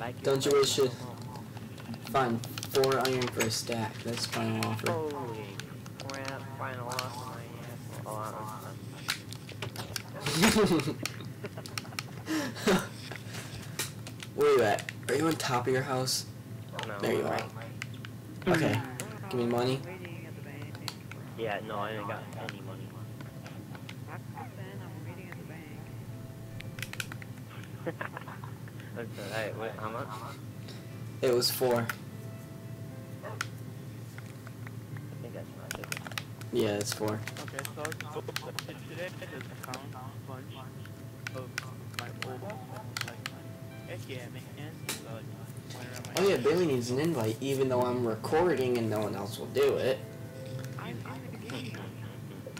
Like Don't you wish it? Fine, four iron for a stack. That's final offer. Holy crap! Final off my ass. I'm, Where you at? Are you on top of your house? No. There you are. Okay. Give me money. The bank. Yeah, no, I ain't got any money. Not Wait, how much? It was four. I think that's. Yeah, it's four. Okay, so today a bunch of my old like man. Oh yeah, Bailey needs an invite, even though I'm recording and no one else will do it.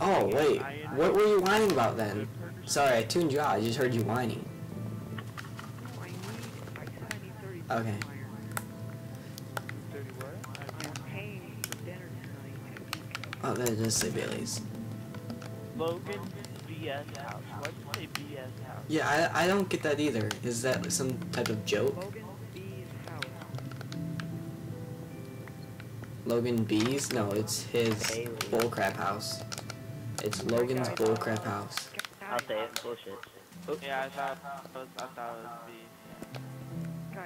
Oh wait, what were you whining about then? Sorry, I tuned you out. I just heard you whining. Tonight. Oh, that does say Bailey's. Logan BS house. Why'd you say BS house? Yeah, I, I don't get that either. Is that some type of joke? Logan B's house. Logan B's? No, it's his bullcrap house. It's Logan's bullcrap house. I'll say it. Bullshit. Oops. Yeah, I thought I thought it was B.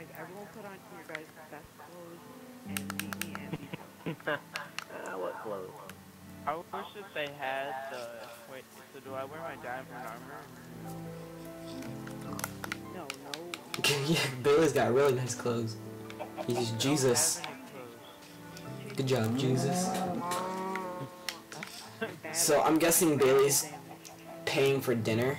Guys, everyone put on your guys' best clothes and meet me at B's house. Ah, what clothes? I wish that they had the. Wait, so do I wear my diamond armor? No, no. yeah, Bailey's got really nice clothes. He's Jesus. have any clothes. Good job, Jesus. So I'm guessing Bailey's paying for dinner.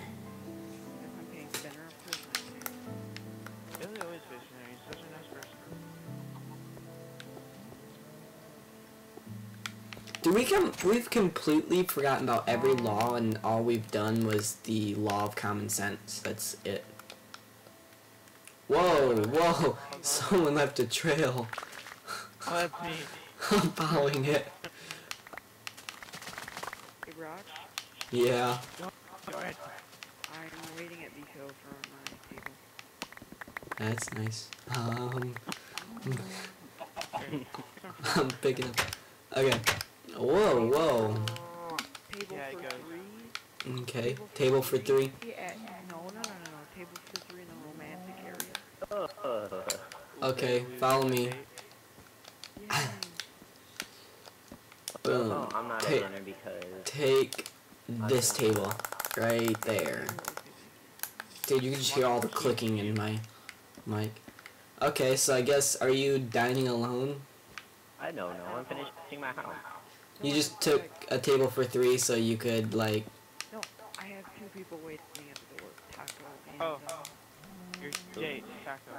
Com- we've completely forgotten about every law and all we've done was the law of common sense. That's it. Whoa, whoa! Someone left a trail. That's me. I'm following it. Hey, Rock, Yeah. Alright. I'm waiting at Vico for my table. That's nice. Um, I'm picking up. Okay. Whoa, whoa. Table Yeah, for three. Okay. Table for three. Yeah, no, no, no, no, no. Table for three in the romantic area. Uh, Okay, follow me. Yeah. Boom. no, I'm not Hey. at dinner because Take this table right there. Dude, you can just hear all the clicking in my mic. Okay, so I guess are you dining alone? I don't know. I'm finishing my house. You just took a table for three so you could like No, I have two people waiting at the door. Taco and. Oh. Uh, You're Jade, Taco.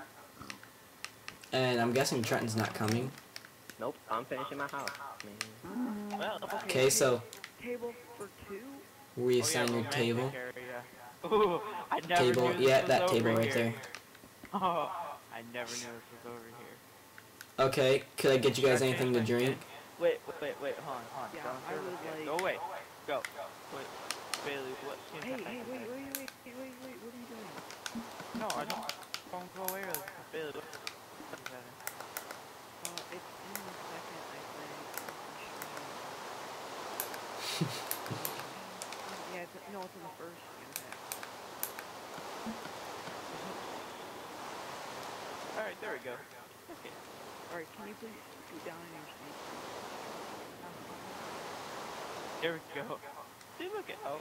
and I'm guessing Trenton's not coming. Nope. I'm finishing my house. Man. Well, Okay, so table for two. reassign your table. area. Ooh, I never Table, knew this yeah, was that over table right there. Oh, I never knew this was over here. Okay, could I get you guys anything to drink? Wait, wait, wait, hold on, hold on. Yeah, I would like- Go away. Go. Wait, Bailey, what? Hey, hey, wait, wait, wait, wait, wait, wait, wait. What are you doing? No, I don't. Don't go away with Bailey. What? what is that? Uh, it's in the second, I think. yeah, it's, no, it's in the first. Alright, there we go. Okay. Alright, can you please scoot down in your seat? There we go. See, look at. Oh.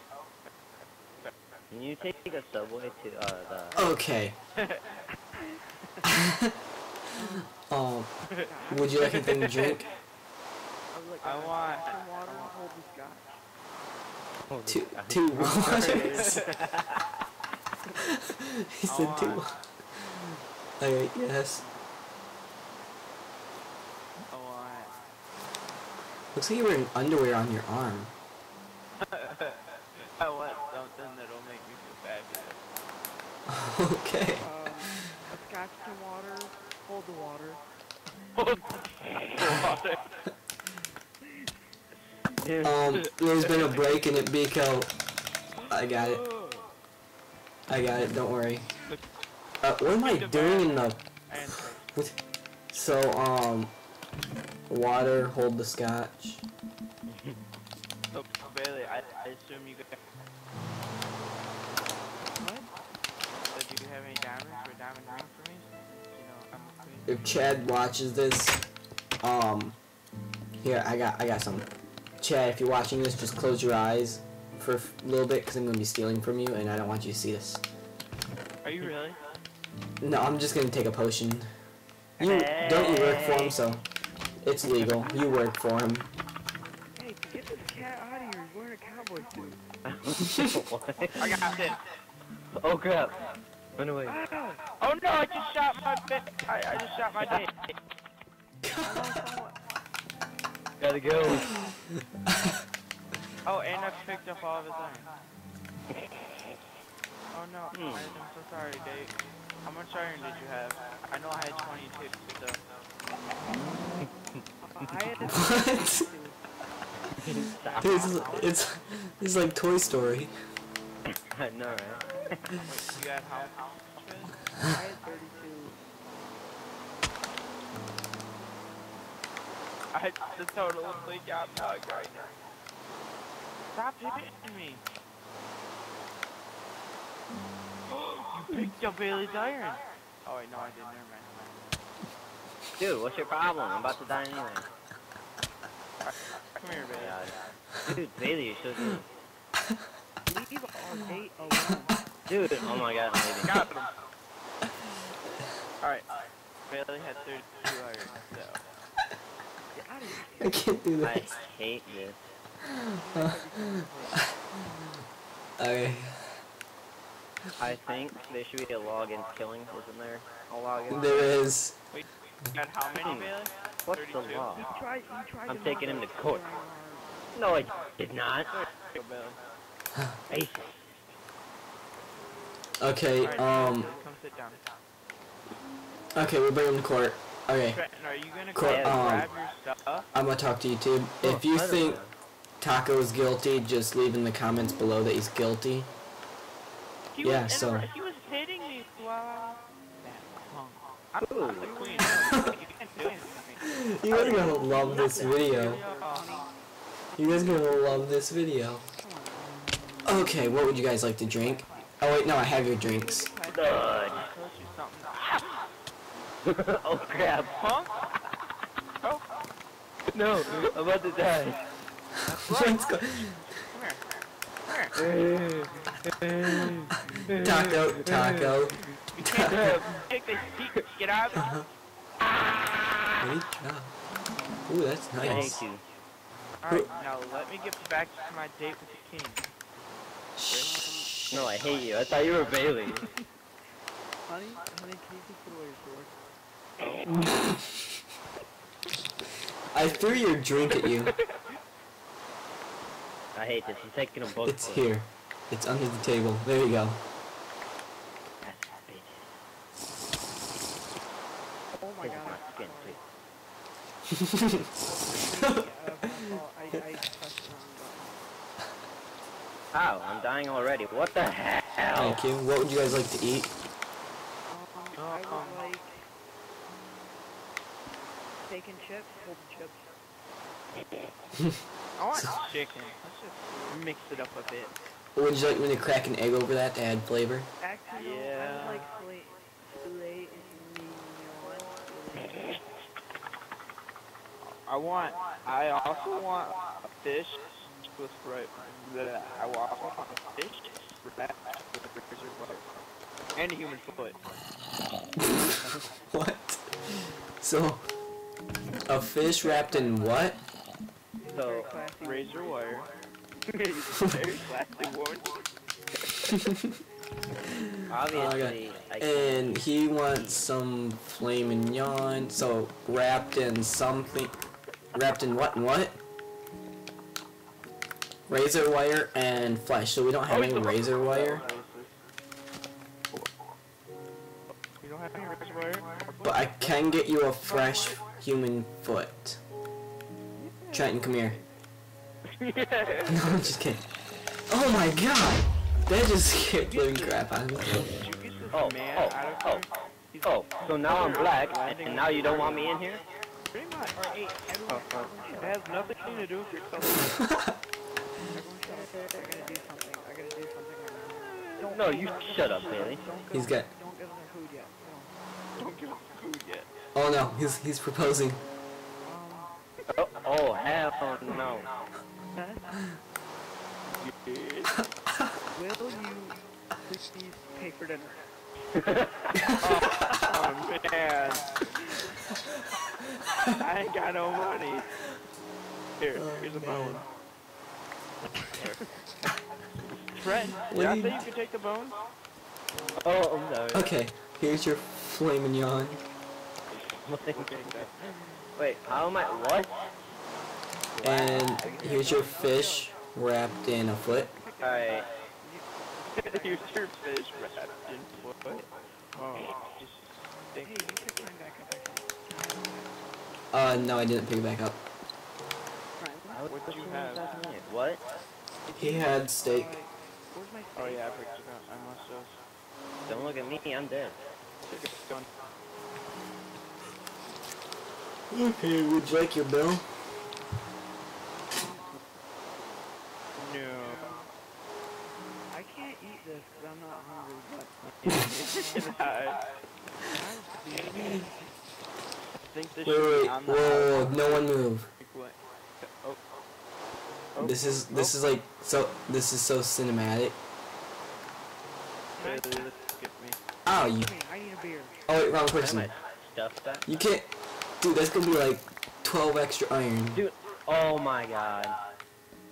Can you take a subway to uh the? Okay. um, would you like anything to drink? I was I want- Some water, hold the scotch. Oh, Two, this guy. two waters. he said two. want- wa- Alright, yes. Oh, I. Looks like you were in underwear on your arm. I want something that'll make me feel fabulous. okay. Um, a scotch, some water, hold the water. Water. Um, there's been a break in it, Biko. I got it. I got it, don't worry. Uh, what am I doing in the? And With, so um, water. Hold the scotch. so Bailey, I, I assume you got. What? So do you have any diamonds or diamond ring for me? You know, I'm. If Chad watches this, um, here I got I got some. Chad, if you're watching this, just close your eyes for a little bit because I'm gonna be stealing from you, and I don't want you to see this. Are you really? No, I'm just gonna take a potion. You don't you work for him, so it's legal. You work for him. Hey, get this cat out of here. He's wearing a cowboy suit. I got it. Oh crap. Run away. Ow! Oh no! I just shot my bit. I, I just shot my date. Gotta go. Oh, and I picked up all of his iron. Oh no! Hmm. I, am so sorry, Dave. How much iron did you have? I know I had 22. So I had to What? Stop. It's it's it's like Toy Story. I know, right? you got how much? I had 32. I the total leak out dog right now. Stop hitting me. you picked up Bailey's iron. Oh wait, no, I didn't. Never mind. Dude, what's your problem? I'm about to die anyway. Come here, Bailey. Yeah. Dude, Bailey, you're so. Leave our date alone. Dude, oh my god, I'm leaving. Got him. Alright. Bailey had 32 iron, so. Get out of here. I can't do I hate this. Okay. I think there should be a login killing, isn't there? A login? There is. You got how many, Hmm. Bailey? What's the law? He tried, he tried I'm taking him to court. No, I did not. Go, Okay. Alright, Um. Come sit down. Okay, we're bringing him to court. Okay. Trenton, are you gonna Cool, go um, grab your stuff? I'm gonna talk to YouTube. If you Oh, I don't think know. Taco is guilty, just leave in the comments below that he's guilty. He yeah, was so- he was hitting me while that punk. I'm, Ooh. I'm the queen. you can't do anything. You guys are gonna love this video. You guys are gonna love this video. Okay, what would you guys like to drink? Oh wait, no, I have your drinks. Good. I told you something. oh crap. Punk? Oh, No, I'm about to die. Let's go. come here. Come here. Taco, taco. You can't take this seat. Get out. Great uh-huh. job. Ah. Ooh, that's nice. hate you. Alright, now let me get back to my date with the king. Shh. No, I hate you. I thought you were Bailey. Honey, honey, can you take the away sword? I threw your drink at you. I hate this. He's taking a book. It's for it. here. It's under the table. There you go. That's bitches. Oh my This god. my I'm skin, too. Yeah, I, I pressed the wrong button. Ow, I'm dying already. What the hell? Thank you. What would you guys like to eat? Um, I Um, would like steak and chips, hold chips. I want chicken. Let's just mix it up a bit. Would you like me to crack an egg over that to add flavor? Actually, no, I Yeah. would like filet, filet mignon. I want. I also want a fish with right. I also want a fish wrapped with razor wire and a human foot. What? So, a fish wrapped in what? So, Classy. Razor wire. Very classic woman. obviously, oh, I can't. And he wants some filet mignon, so wrapped in something. Wrapped in what and what? Razor wire and flesh. So we don't have oh, any razor wire, You don't have any razor wire? but I can get you a fresh human foot. Trenton, come here. No, I'm just kidding. Oh my god! That just scared the living crap out of me. Did you get the Oh, man oh, oh, Oh, so now I'm black, and, now you don't want me in here. here? Pretty much. Alright, hey, everyone, Oh, oh. It has nothing to do with your color. Everyone shut up. Gotta do something. I gotta do something right now. Don't No, you shut up, food. Bailey. Don't He's us- got- Don't give us food yet. Don't give us food yet. Oh no, he's he's proposing. Oh, oh hell no. will you please pay for dinner? Oh man. I ain't got no money. Here, here's a oh, bone. Trent, What did I do you- say you could take the bone? Oh, I'm. Okay, here's your filet mignon. Wait, how am I? What? And here's your fish wrapped in a foot. Alright. Here's your fish wrapped in foot. Oh, Hey, you pick back up. Uh, no, I didn't pick it back up. What do you have? What? He had steak. Where's my steak? Oh yeah, I picked it up. I must have. Don't look at me, I'm dead. Take it down. Okay, would you like your bill? No. I can't eat this because I'm not hungry, but I I think this Wait, should wait, be on whoa, no one move. What? Oh. Oh. This is oh. this is like so this is so cinematic. Bailey, let's skip me. Oh, you. I need a beer. Oh wait, wrong person. I that? You can't, dude. That's gonna be like 12 extra iron. Dude, oh my god.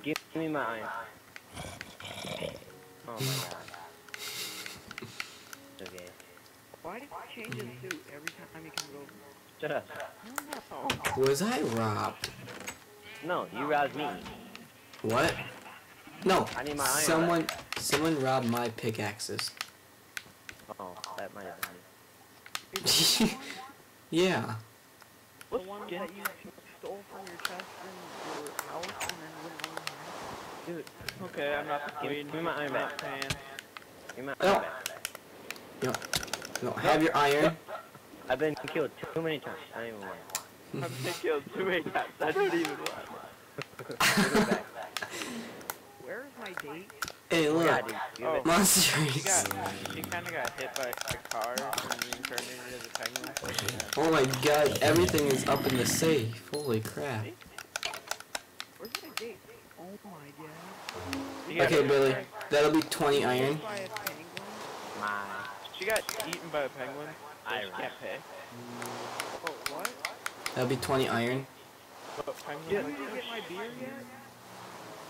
Give me my iron. Oh my god. Okay. Why did he change his suit every time he comes over? Shut up. Oh. Was I robbed? No, you robbed me. What? No. I need my iron Someone, someone robbed my pickaxes. Oh, that might have been me. yeah. The one skin? that you stole from your chest in your house and then went on the Dude, Okay, I'm not Give me- give me my iron back. Pan. give me my No. iron back. No, have your iron. I've been killed too many times. I don't even want. I've been killed too many times. I don't even want. It. Where is my date? Hey, look. Oh. it. She Monsters. got, she kind of got hit by a car and then turned into the penguin. Oh my god, everything is up in the safe. Holy crap. Where's my date? Oh my god. Okay, Billy. That'll be 20 iron. By a penguin? My She got eaten by a penguin. So she iron. can't pay. Oh, what? That'll be 20 iron. But penguin Did you get my beer yet?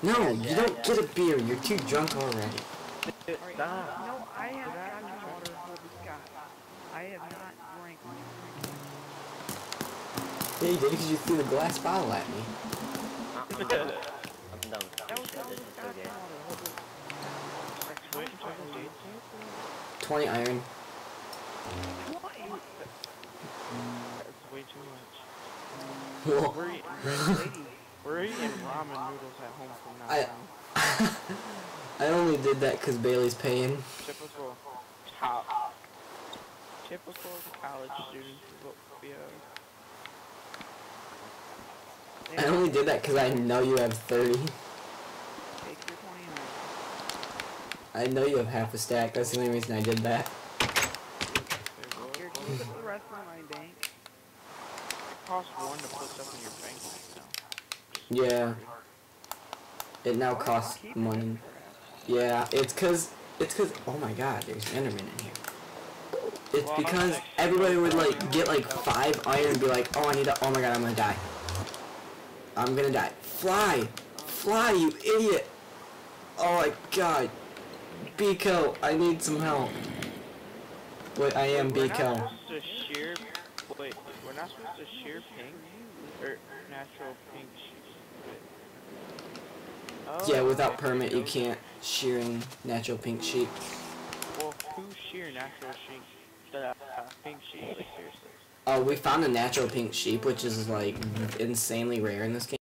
No, you don't get a beer. You're too drunk already. Alright, Stop. no, I have gotten water. Holy Scott. I have not drank one. Yeah, you did because you threw the glass bottle at me. Uh, I'm done. I'm done. That was Yeah, Holy this is Scott okay. Wait until I see 20 iron. What? That's way too much. Whoa. We're eating, Lady. we're eating ramen noodles at home from now I- on. I only did that because Bailey's paying. Typical top. Typical college students is what we are. I only did that because I know you have 30. Take your 20 and I know you have half a stack. That's the only reason I did that. Here, can you put the rest in my bank? It costs one to put stuff in your bank now. Yeah. It now costs money. Yeah, it's cause it's cause oh my god, there's an Enderman in here. It's because everybody would like get like five iron and be like, oh I need to oh my god, I'm gonna die. I'm gonna die. Fly! Fly, you idiot! Oh my god. Biko, I need some help. Wait, I am We're not Biko. supposed to shear. Wait, we're not supposed to shear pink or natural pink sheets. Oh, Yeah, without okay, permit you can't shearing natural pink sheep. Well, who shear natural sheep? Uh, pink sheep, like seriously. Oh, we found a natural pink sheep, which is like insanely rare in this game.